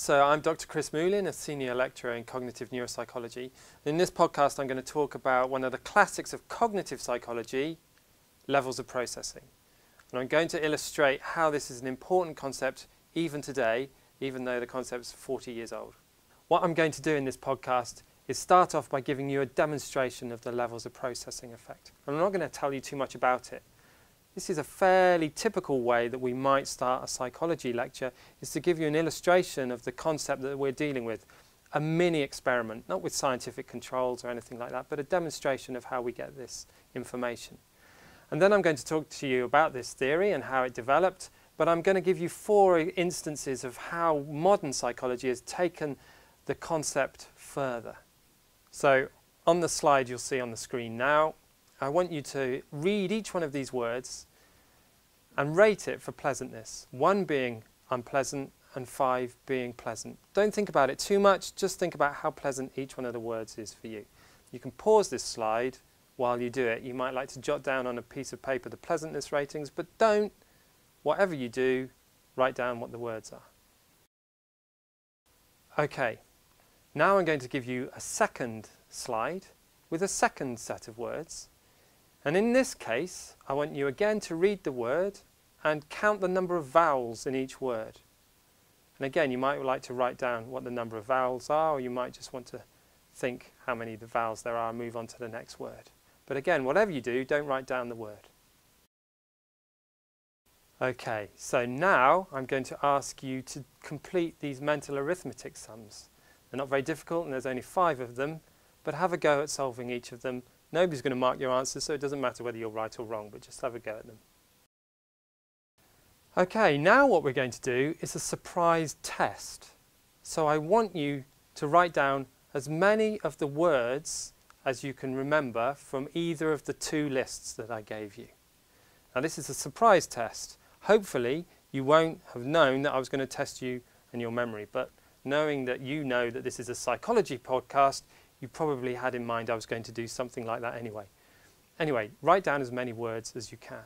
So I'm Dr. Chris Moulin, a senior lecturer in cognitive neuropsychology. In this podcast, I'm going to talk about one of the classics of cognitive psychology, levels of processing. And I'm going to illustrate how this is an important concept even today, even though the concept's 40 years old. What I'm going to do in this podcast is start off by giving you a demonstration of the levels of processing effect. I'm not going to tell you too much about it. This is a fairly typical way that we might start a psychology lecture, is to give you an illustration of the concept that we're dealing with. A mini experiment, not with scientific controls or anything like that, but a demonstration of how we get this information. And then I'm going to talk to you about this theory and how it developed, but I'm going to give you four instances of how modern psychology has taken the concept further. So on the slide you'll see on the screen now, I want you to read each one of these words and rate it for pleasantness. One being unpleasant and five being pleasant. Don't think about it too much, just think about how pleasant each one of the words is for you. You can pause this slide while you do it. You might like to jot down on a piece of paper the pleasantness ratings, but don't, whatever you do, write down what the words are. Okay, now I'm going to give you a second slide with a second set of words. And in this case, I want you again to read the word and count the number of vowels in each word. And again, you might like to write down what the number of vowels are, or you might just want to think how many the vowels there are and move on to the next word. But again, whatever you do, don't write down the word. Okay, so now I'm going to ask you to complete these mental arithmetic sums. They're not very difficult and there's only five of them, but have a go at solving each of them. Nobody's going to mark your answers, so it doesn't matter whether you're right or wrong, but just have a go at them. Okay, now what we're going to do is a surprise test. So I want you to write down as many of the words as you can remember from either of the two lists that I gave you. Now this is a surprise test. Hopefully you won't have known that I was going to test you and your memory, but knowing that you know that this is a psychology podcast, you probably had in mind I was going to do something like that anyway. Anyway, write down as many words as you can.